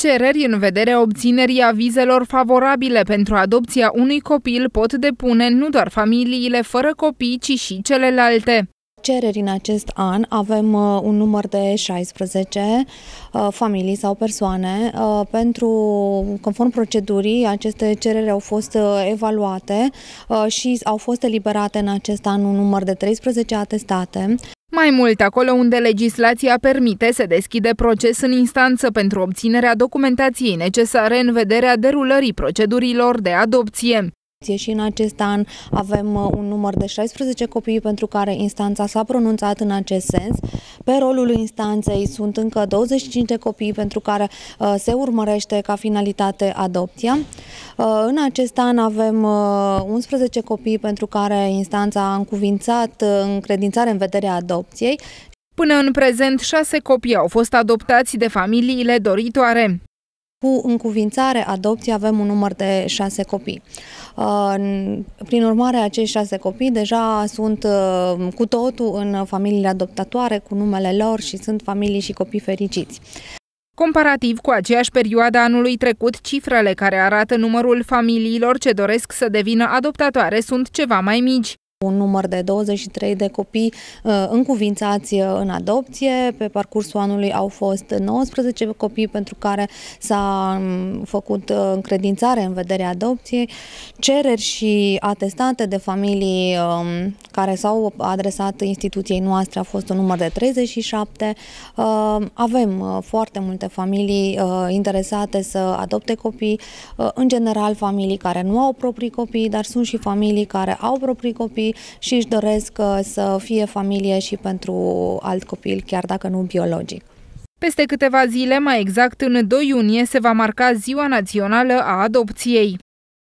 Cereri în vederea obținerii avizelor favorabile pentru adopția unui copil pot depune nu doar familiile fără copii, ci și celelalte. Cereri în acest an avem uh, un număr de 16 uh, familii sau persoane. Uh, pentru, conform procedurii, aceste cereri au fost evaluate și au fost eliberate în acest an un număr de 13 atestate. Mai mult, acolo unde legislația permite, se deschide proces în instanță pentru obținerea documentației necesare în vederea derulării procedurilor de adopție. Și în acest an avem uh, un număr de 16 copii pentru care instanța s-a pronunțat în acest sens. Pe rolul instanței sunt încă 25 de copii pentru care uh, se urmărește ca finalitate adopția. Uh, în acest an avem 11 copii pentru care instanța a încuvințat încredințare în vederea adopției. Până în prezent, șase copii au fost adoptați de familiile doritoare. Cu încuvințare adopție avem un număr de șase copii. Uh, prin urmare, acești șase copii deja sunt uh, cu totul în familiile adoptatoare, cu numele lor și sunt familii și copii fericiți. Comparativ cu aceeași perioadă anului trecut, cifrele care arată numărul familiilor ce doresc să devină adoptatoare sunt ceva mai mici. Un număr de 23 de copii uh, încuvințați uh, în adopție. Pe parcursul anului au fost 19 copii pentru care s-a um, făcut uh, încredințare în vederea adopției. Cereri și atestate de familii um, care s-au adresat instituției noastre a fost un număr de 37. Avem foarte multe familii interesate să adopte copii, în general familii care nu au proprii copii, dar sunt și familii care au proprii copii și își doresc uh, să fie familie și pentru alt copil, chiar dacă nu biologic. Peste câteva zile, mai exact în 2 iunie, se va marca Ziua Națională a Adopției.